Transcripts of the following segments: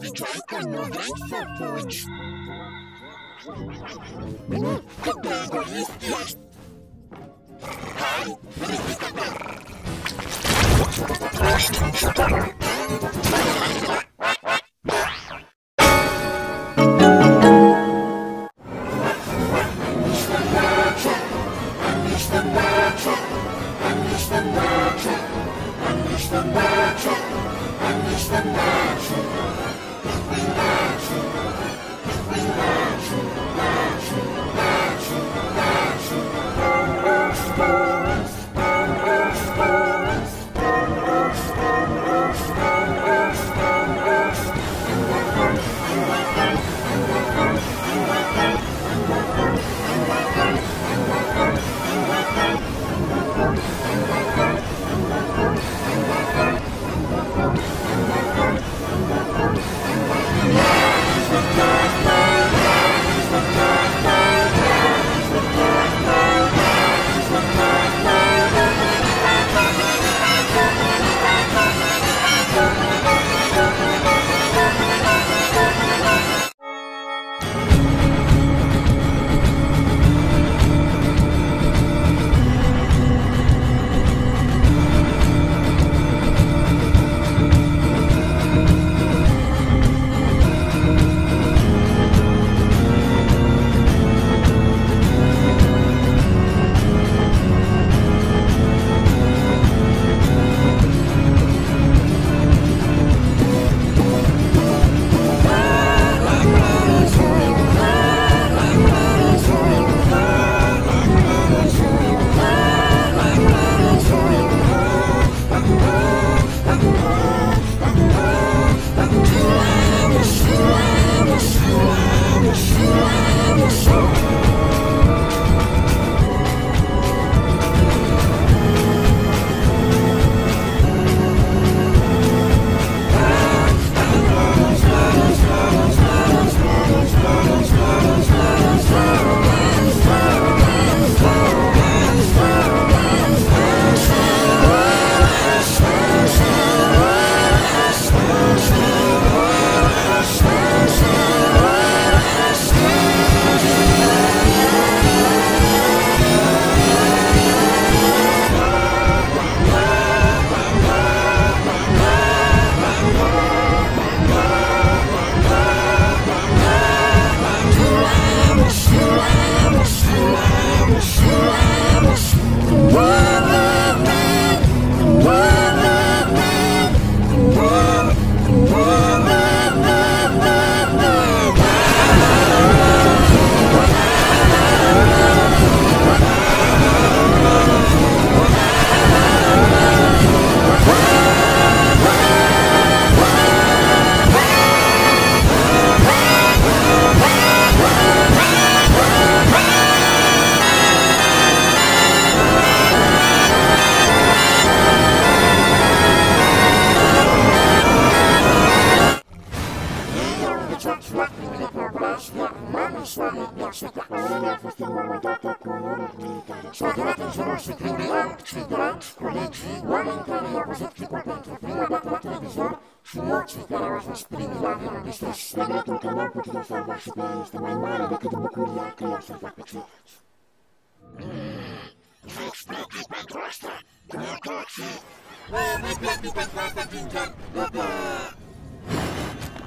widziajka, nowactwo pójdź. Kopiego jest jaś. Haj, ryzyka bar. Proszę, przetarł. Unleash the magic! Unleash the magic! Unleash the magic! Você não mudou teu coluna Quadrados, rosto, canhão, tigrante, coledinho Homem interior, você ficou dentro Vinha da televisão Смочи, дорожно, спрямила на бесплатно. Снова только на пути за собой шпейс, на моей маре, да куда боку я клялся за печать. Двух спрятать подростка, не точи. Мы пятый подросток, деньгам, ну да.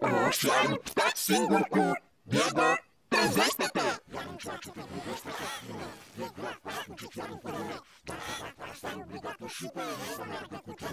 Огласям так сигурку, бега, Тезестата! Ярым чувачата, невестата, Игра, пахнучи, ярым полина, Тархара, парастан, облигатно, шипа, Сама, да кутя,